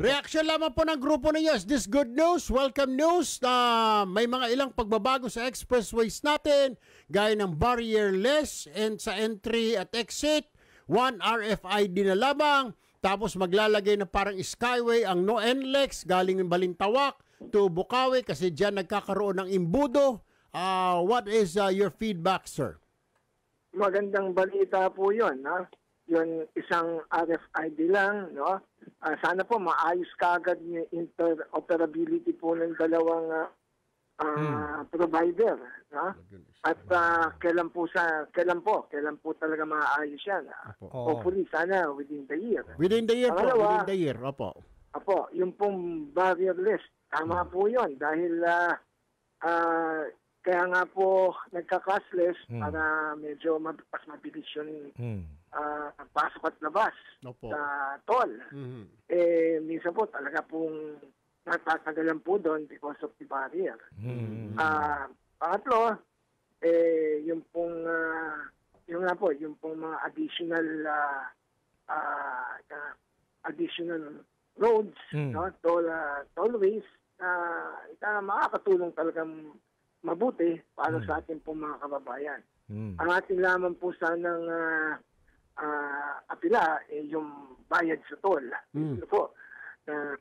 Reaction lamang po ng grupo ninyo. Is this good news? Welcome news na may mga ilang pagbabago sa expressways natin gaya ng barrierless and sa entry at exit. One RFID na lamang. Tapos maglalagay na parang skyway ang no NLEX galing ng Balintawak to Bukawi kasi diyan nagkakaroon ng imbudo. Uh, what is uh, your feedback, sir? magandang balita po yun. No? Yun isang RFID lang. No? Ah, sana po maayos kaagad yung interoperability po ng dalawang ah, ah, provider. No? At ah, kailan po sa kailan po kailan po talaga maayos yan. Oo. Hopefully sana within the year. Within the year po, Pangalawa. within the year. Opo. Apo, yung pong barrierless, tama po yun dahil ah, ah, kaya nga po nagka-cashless Hmm. para medyo mab- mas mabilis yung Mm. ah, pasok at labas Opo. sa toll. Mhm. Eh, minsan po talaga pong natatagalan po doon because of the barrier. Mm. Ah, pangatlo, eh, yung pong, ah, yung nga po, yung pong mga additional ah, ah, ah, additional roads, Mm. no, toll, ah, tollways, na uh, makakatulong talagang mabuti para Mm. sa ating pong mga kababayan. Mm. Ang ating lamang po sanang ah, ah, apila eh, yung bayad sa toll. Mm. Ito po. na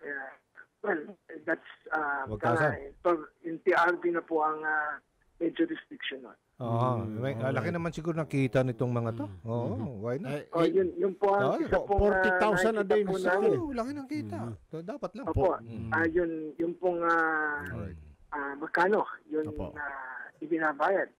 yeah, well, that's uh, Wagkasan. yung TRB na po ang ah, major restriction nun. Oo. May, ah, laki naman siguro nakita nitong mga to. Oo, why not? Eh, O, eh, yun, yun po ang isa oh, pong 40,000 na nakikita din po sa namin. akin. Oo, laki ng kita. So, dapat lang. Opo, Mm. ah, yun, yun pong Alright. Magkano yung Opo. ah, ibinabayad